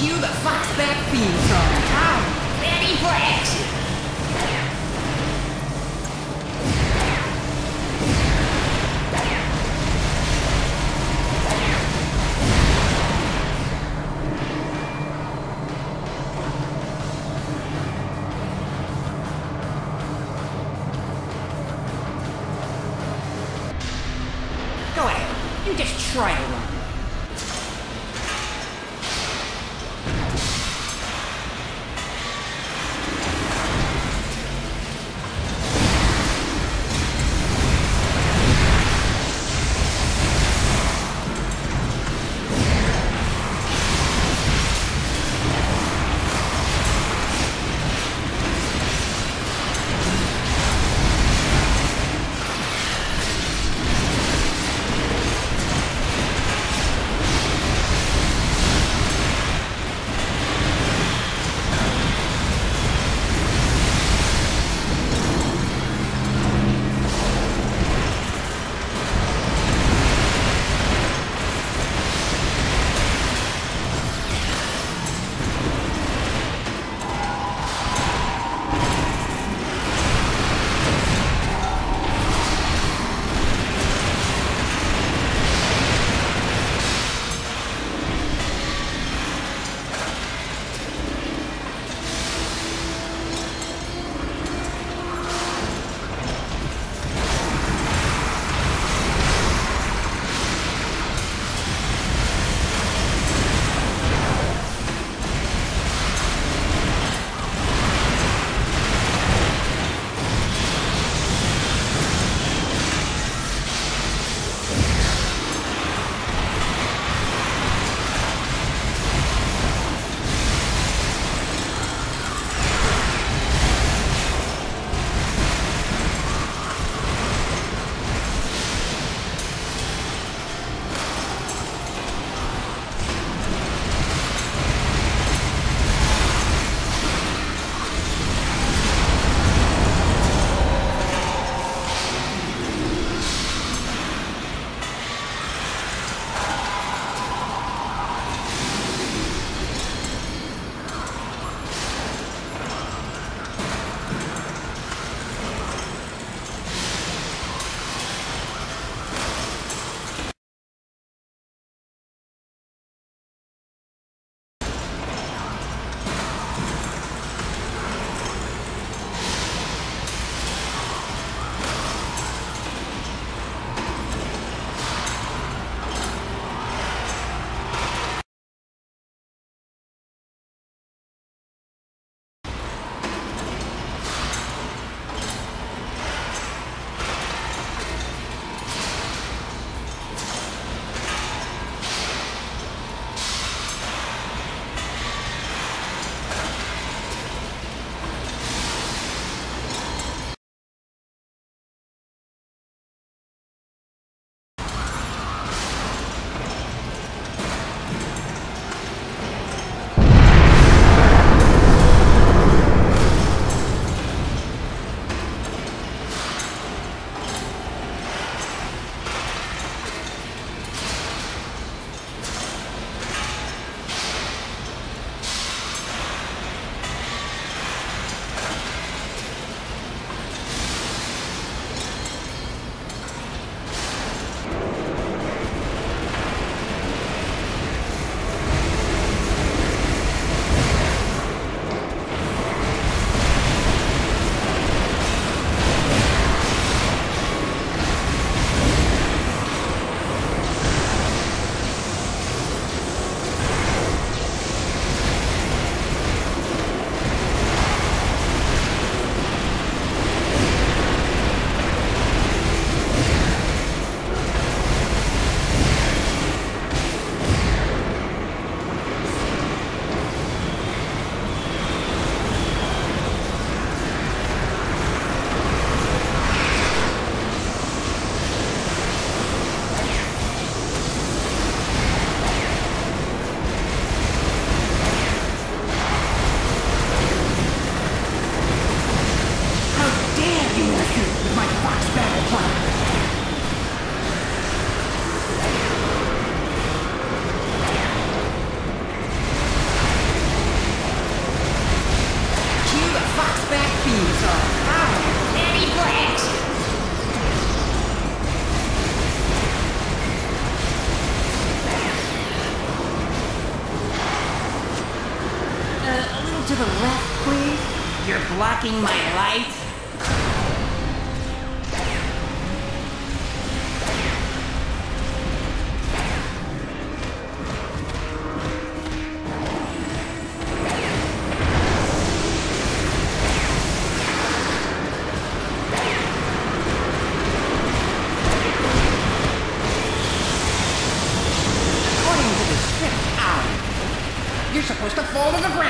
Cue the Foxbat theme song. I'm ready for action. Go ahead. You just try to run. blocking my light? According to the script, Owl, you're supposed to fall to the ground